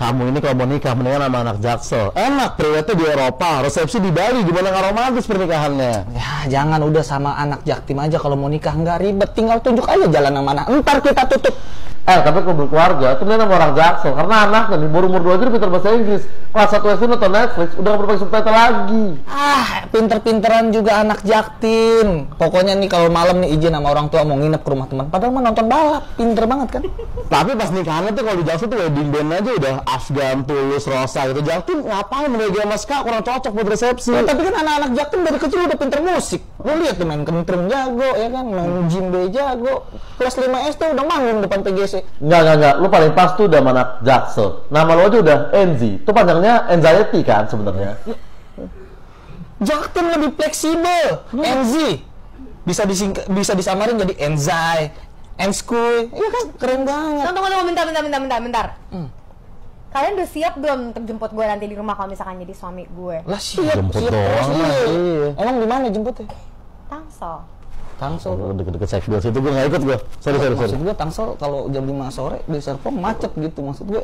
kamu ini kalau mau nikah mendingan sama anak jaksel enak priwetnya di Eropa resepsi di Bali gimana nggak romantis pernikahannya Ya jangan udah sama anak jaktim aja kalau mau nikah nggak ribet, tinggal tunjuk aja jalan yang mana. Ntar kita tutup. Eh, tapi kalau berkeluarga, itu sama orang jaksel. Karena anaknya nih, baru umur 2 aja udah pintar bahasa Inggris. Kelas 1 SD nonton Netflix, udah nggak perlu pakai subtitle lagi. Ah, pinter-pinteran juga anak jaktim. Pokoknya nih kalau malam nih izin sama orang tua mau nginep ke rumah teman. Padahal mah nonton balap, pinter banget kan? tapi pas nikahannya tuh kalau di jaksel tuh wedding band aja udah Afgan tulus rosa gitu jaksel ngapain media mas kak kurang cocok buat resepsi Ya, tapi kan anak-anak jaktim dari kecil udah pinter musik. Lu lihat tuh main kentrung jago, ya kan? Main jimbe jago. Kelas 5 SD udah manggung depan PGC. Enggak, enggak, enggak. Lu paling pas tuh udah sama anak jaksel. Nama lu aja udah Enzi. Itu panjangnya anxiety kan sebenarnya. Jaktim lebih fleksibel. NZ bisa disingk bisa disamarin jadi Enzai, Enskuy. Iya kan? Keren banget. Tunggu, tunggu, bentar, bentar, bentar, bentar, bentar. Kalian udah siap belum untuk jemput gue nanti di rumah kalau misalkan jadi suami gue? Lah siap, Jemput siap doang lu. iya. Emang di mana jemputnya? Tangsel. Tangsel. Oh, deket-deket sekdol situ gue nggak ikut gue sorry sorry sorry Maksud gue Tangsel kalau jam 5 sore di Serpong macet gitu maksud gue.